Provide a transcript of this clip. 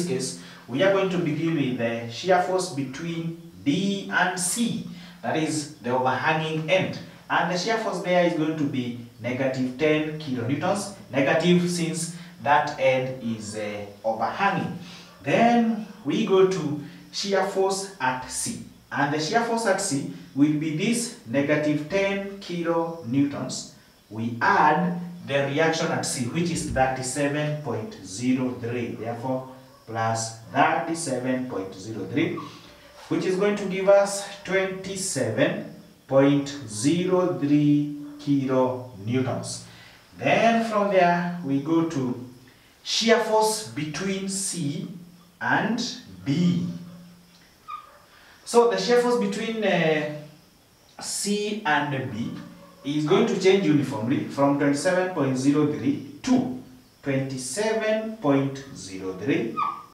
this case, we are going to begin with the shear force between D and C, that is the overhanging end. And the shear force there is going to be negative 10 kilonewtons, negative since that end is uh, overhanging. Then we go to shear force at C. And the shear force at C will be this negative 10 kilonewtons. We add the reaction at C, which is 37.03. Therefore, plus 37.03, which is going to give us 27.03 kilonewtons. Then from there, we go to shear force between C and B. So the shear force between uh, C and B is going to change uniformly from 27.03 to 27.03